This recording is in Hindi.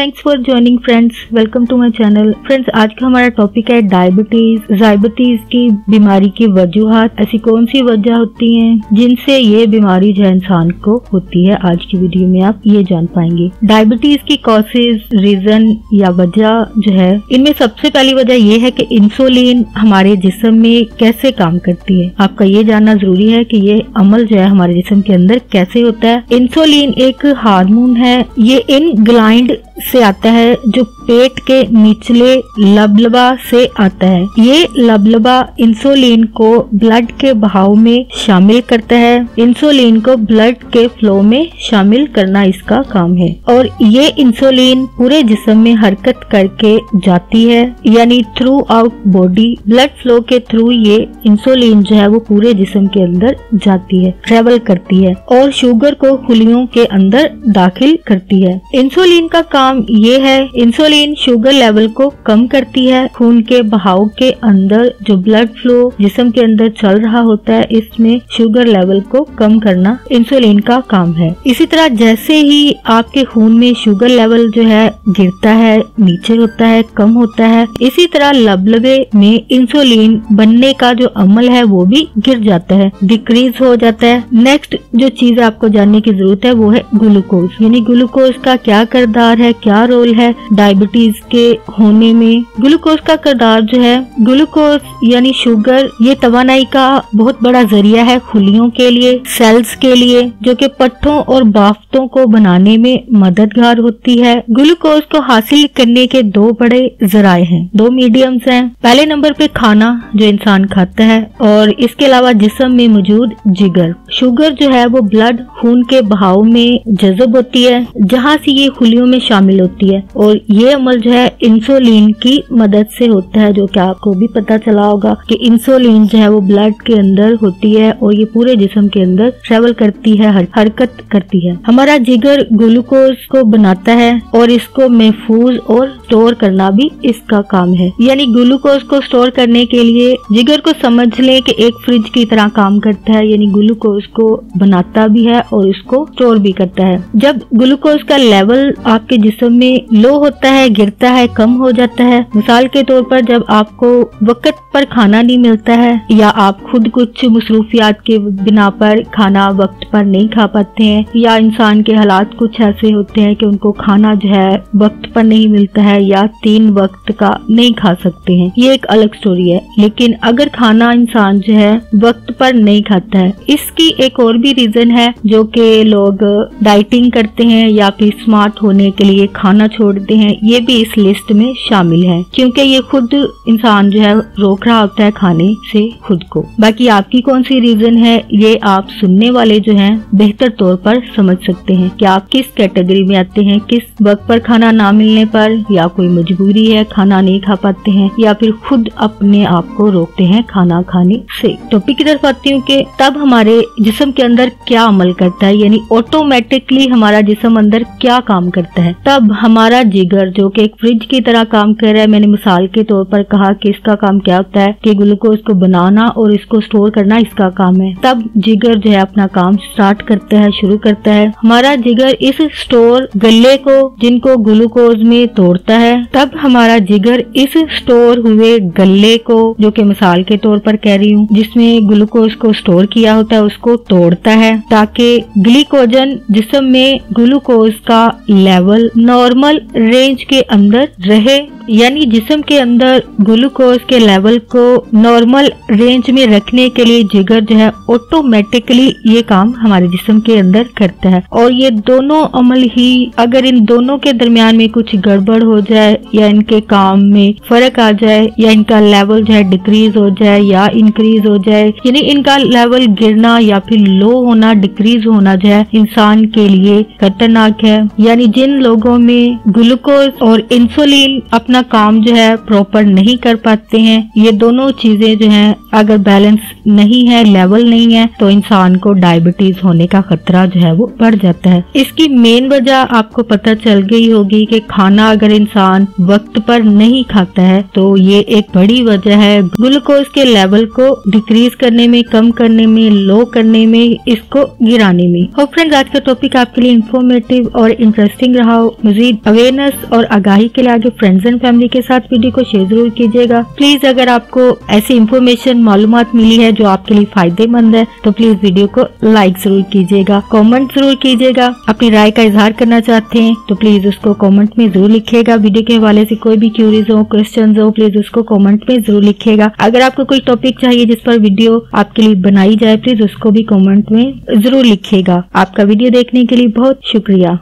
Thanks for joining friends welcome to my channel friends आज का हमारा टॉपिक है डायबिटीज़ डायबिटीज़ की बीमारी की वजूहत. ऐसी कौन सी वजह होती हैं जिनसे ये बीमारी जो इंसान को होती है? आज की वीडियो में आप ये जान पाएँगे। डायबिटीज़ की कॉसेज रीजन या वजह जो है, इनमें सबसे पहली वजह ये है की इंसुलिन हमारे जिसम में कैसे काम करती है। आपका ये जानना ज़रूरी है की ये अमल जो है हमारे जिसम के अंदर कैसे होता है। इंसुलिन एक हार्मोन है। ये इन ग्लाइंड से आता है जो पेट के निचले लबलबा से आता है। ये लबलबा इंसुलिन को ब्लड के बहाव में शामिल करता है। इंसुलिन को ब्लड के फ्लो में शामिल करना इसका काम है। और ये इंसुलिन पूरे जिस्म में हरकत करके जाती है। यानी throughout body blood flow के थ्रू ये इंसुलिन जो है वो पूरे जिस्म के अंदर जाती है ट्रेवल करती है और शुगर को खुलियों के अंदर दाखिल करती है। इंसुलिन का काम ये है। इंसुलिन शुगर लेवल को कम करती है। खून के बहाव के अंदर जो ब्लड फ्लो जिसम के अंदर चल रहा होता है, इसमें शुगर लेवल को कम करना इंसुलिन का काम है। इसी तरह जैसे ही आपके खून में शुगर लेवल जो है, गिरता है, नीचे होता है, कम होता है, इसी तरह लबलबे में इंसुलिन बनने का जो अमल है, वो भी गिर जाता है डिक्रीज हो जाता है। नेक्स्ट जो चीज़ आपको जानने की ज़रूरत है, वो है ग्लूकोज यानी ग्लूकोज का क्या किरदार है, क्या रोल है? डायबिटीज़ के होने में ग्लूकोज का किरदार जो है ग्लूकोज यानी शुगर ये तवानाई का बहुत बड़ा ज़रिया है खुलियों के लिए सेल्स के लिए, जो कि पट्टों और बाफ्तों को बनाने में मददगार होती है। ग्लूकोज को हासिल करने के दो बड़े जराए हैं, दो मीडियम्स हैं। पहले नंबर पे खाना जो इंसान खाता है, और इसके अलावा जिसम में मौजूद जिगर। शुगर जो है, वो ब्लड खून के बहाव में जजब होती है, जहाँ से ये खुलियों में शामिल होती है, और ये अमल जो है इंसुलिन की मदद से होता है जो कि आपको भी पता चला होगा कि इंसुलिन जो है वो ब्लड के अंदर होती है और ये पूरे जिस्म के अंदर ट्रेवल करती है हर, हरकत करती है। हमारा जिगर ग्लूकोज को बनाता है और इसको महफूज और स्टोर करना भी इसका काम है। यानी ग्लूकोज को स्टोर करने के लिए जिगर को समझ ले कि एक फ्रिज की तरह काम करता है यानी ग्लूकोज को बनाता भी है और इसको स्टोर भी करता है। जब ग्लूकोज का लेवल आपके जिसम में लो होता है गिरता है, कम हो जाता है। मिसाल के तौर पर जब आपको वक्त पर खाना नहीं मिलता है, या आप खुद कुछ मसरूफियात के बिना पर खाना वक्त पर नहीं खा पाते हैं, या इंसान के हालात कुछ ऐसे होते हैं कि उनको खाना जो है वक्त पर नहीं मिलता है, या तीन वक्त का नहीं खा सकते हैं। ये एक अलग स्टोरी है। लेकिन अगर खाना इंसान जो है वक्त पर नहीं खाता है, इसकी एक और भी रीजन है, जो कि लोग डाइटिंग करते हैं, या फिर स्मार्ट होने के लिए खाना छोड़ते हैं। ये भी इस लिस्ट में शामिल है, क्योंकि ये खुद इंसान जो है, रोक रहा होता है खाने से खुद को। बाकी आपकी कौन सी रीजन है, ये आप सुनने वाले जो हैं, बेहतर तौर पर समझ सकते हैं कि आप किस कैटेगरी में आते हैं, किस वक्त पर खाना ना मिलने पर, या कोई मजबूरी है, खाना नहीं खा पाते हैं, या फिर खुद अपने आप को रोकते हैं खाना खाने से। टॉपिक की तरफ़ आती हूँ कि तब हमारे जिसम के अंदर क्या अमल करता है, यानी ऑटोमेटिकली हमारा जिसम अंदर क्या काम करता है, तब हमारा जिगर जो कि एक फ्रिज की तरह काम कर रहा है। मैंने मिसाल के तौर पर कहा कि इसका काम क्या होता है कि ग्लूकोज को बनाना और इसको स्टोर करना इसका काम है। तब जिगर जो है अपना काम स्टार्ट करता है, शुरू करता है। हमारा जिगर इस स्टोर गले को, जिनको ग्लूकोज में तोड़ता है, तब हमारा जिगर इस स्टोर हुए गले को, जो कि मिसाल के तौर पर कह रही हूँ, जिसमें ग्लूकोज को स्टोर किया होता है, उसको तोड़ता है, ताकि ग्लीकोजन जिसम में ग्लूकोज का लेवल नॉर्मल रेंज के अंदर रहे, यानी जिसम के अंदर ग्लूकोज के लेवल को नॉर्मल रेंज में रखने के लिए जिगर जो है ऑटोमेटिकली ये काम हमारे जिसम के अंदर करता है। और ये दोनों अमल ही, अगर इन दोनों के दरमियान में कुछ गड़बड़ हो जाए, या इनके काम में फ़र्क आ जाए, या इनका लेवल जो है डिक्रीज हो जाए, या इंक्रीज हो जाए, यानी इनका लेवल गिरना या फिर लो होना डिक्रीज होना जो है, इंसान के लिए खतरनाक है। यानी जिन लोगों में ग्लूकोज और इंसुलिन अपना काम जो है प्रॉपर नहीं कर पाते हैं। ये दोनों चीज़ें जो है, अगर बैलेंस नहीं है लेवल नहीं है तो इंसान को डायबिटीज़ होने का खतरा जो है वो बढ़ जाता है। इसकी मेन वजह आपको पता चल गई होगी कि खाना अगर इंसान वक्त पर नहीं खाता है तो ये एक बड़ी वजह है। ग्लूकोज के लेवल को डिक्रीज करने में, कम करने में लो करने में, इसको गिराने में। और फ्रेंड्स आज का टॉपिक आपके लिए इन्फॉर्मेटिव और इंटरेस्टिंग रहा हो। मजीद अवेयरनेस और आगाही के लिए आगे फ्रेंड्स एंड फैमिली के साथ वीडियो को शेयर ज़रूर कीजिएगा। प्लीज़ अगर आपको ऐसी इन्फॉर्मेशन मालूम मिली है जो आपके लिए फ़ायदेमंद है तो प्लीज़ वीडियो को लाइक ज़रूर कीजिएगा। कॉमेंट ज़रूर कीजिएगा। अपनी राय का इजहार करना चाहते हैं तो प्लीज़ उसको कॉमेंट में ज़रूर लिखिएगा। वीडियो के हवाले से कोई भी क्यूरीज हो क्वेश्चन हो प्लीज़ उसको कॉमेंट में ज़रूर लिखिएगा। अगर आपको कोई टॉपिक चाहिए जिस पर वीडियो आपके लिए बनाई जाए प्लीज़ उसको भी कॉमेंट में ज़रूर लिखिएगा। आपका वीडियो देखने के लिए बहुत शुक्रिया।